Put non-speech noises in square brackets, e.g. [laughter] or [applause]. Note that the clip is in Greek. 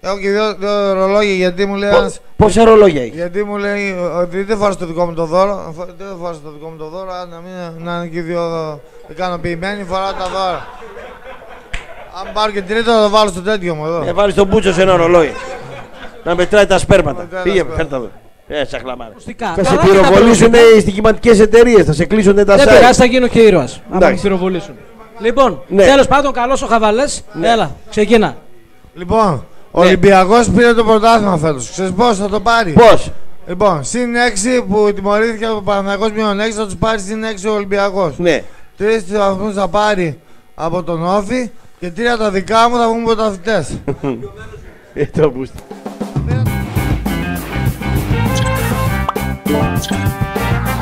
Έχω και δύο, ρολόγια γιατί μου λέει. Πόσα ρολόγια έχεις; Γιατί μου λέει ότι δεν φοράς το δικό μου το δώρο. Δεν φοράς το δικό μου το δώρο. Αν να, μην, είναι και δύο ικανοποιημένοι, φορά τα δώρα. Αν πάρω και τρίτο, θα το βάλω στο τέτοιο μου εδώ. Ε, βάλεις τον Μπούτσος σε ένα ρολόι. να μετράει τα σπέρματα. Πήγε, φέρτα εδώ. Ε, σαχλαμάρε. Ακουστικά. Θα σε Καλά και τα πυροβολήσουν πρόσωπα. οι στοιχηματικές εταιρείες, θα σε κλείσουν τα Δεν site. πειράζει, θα γίνω και ήρωας. Αν Εντάξει. με πυροβολήσουν. Λοιπόν, Ναι. τέλος πάντων, καλό ο Χαβαλές. Έλα, ξεκινά. Λοιπόν, ο Ολυμπιακός πήρε το πρωτάθλημα φέτος. Ξέρεις πώς θα το πάρει; Πώς; Λοιπόν, συν 6 που τιμωρήθηκε από Παναγιώτος μείον 6 θα τους πάρει συν 6 ο Ολυμπιακός. Ναι. Τρεις βαθμούς θα πάρει από τον Όφη και τρία τα δικά μου θα βγουν πρωταθλητές. [laughs] Ε, το next you.